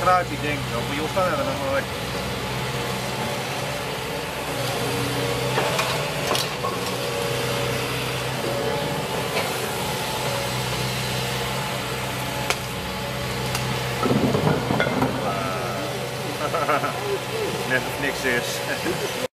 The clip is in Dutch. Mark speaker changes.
Speaker 1: draait die ding. Dan moet je opstaan en dan maar weg. Net of niks is.